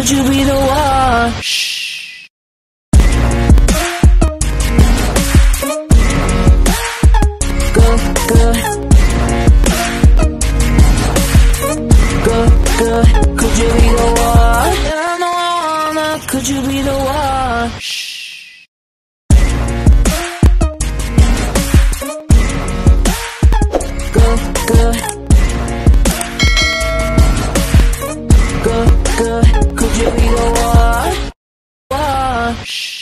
Could you be the one? Shh. Shh.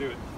Do it.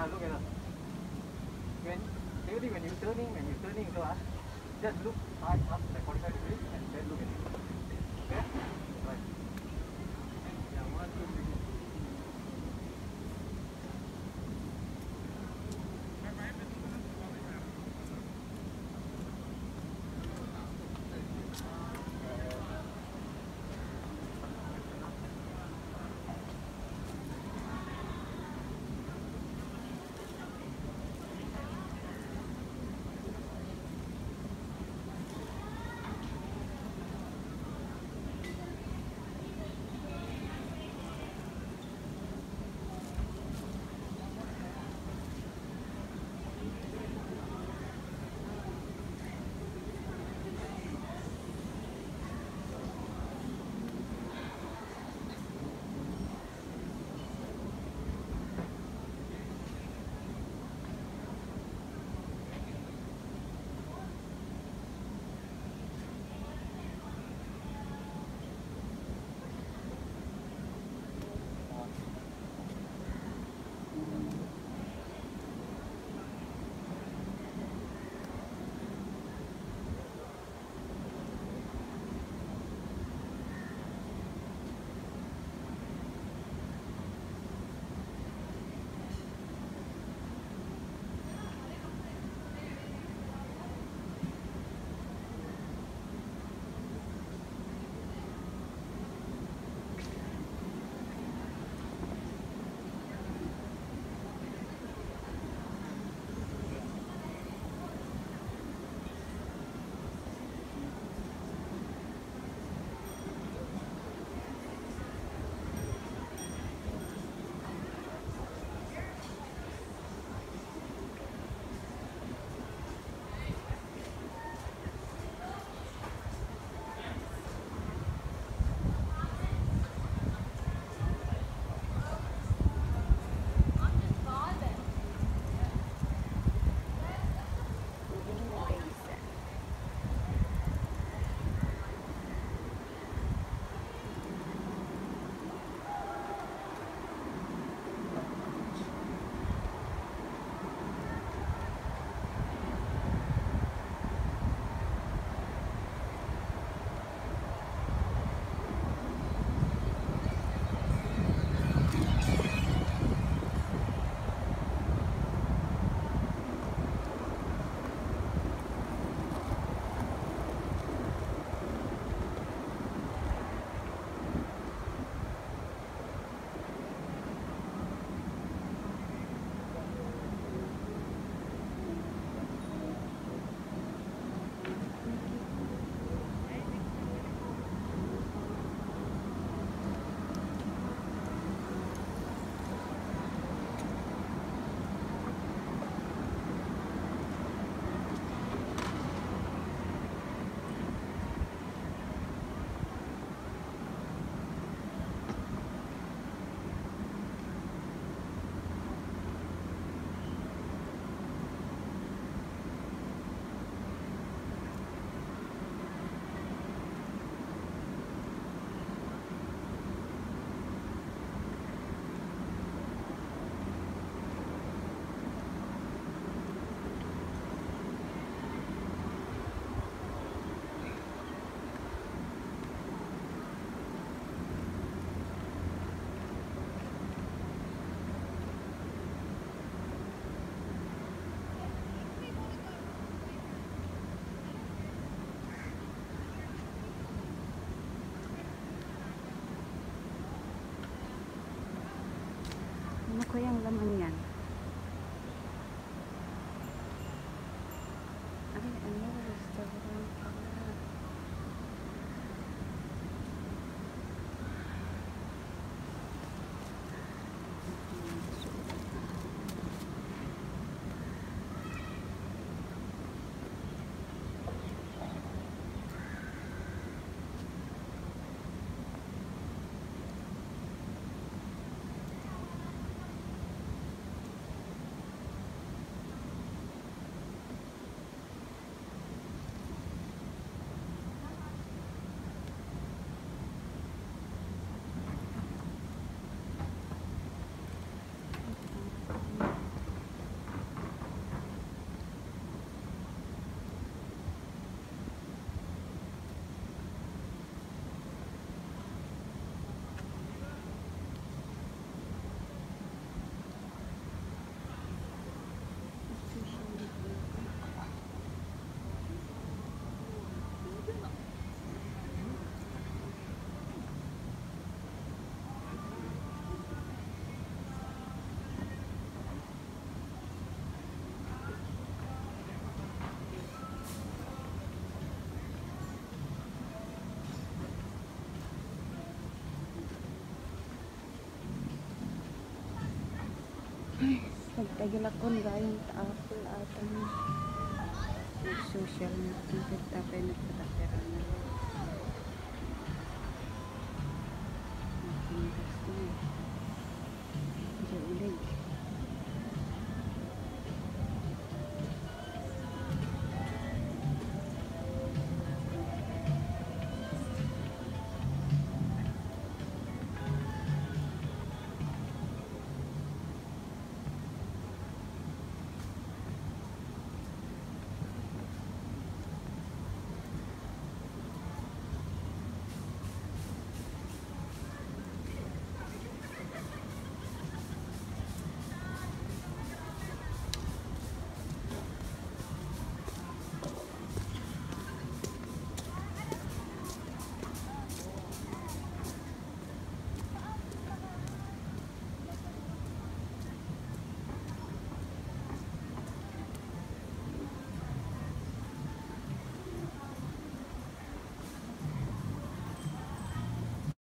Yeah, look at us. When when you turning, when you turning so ah, just look Ano kayang laman yan? Nagtagilakon gayong taapol atang social media. Nagtapay nagpatapera na.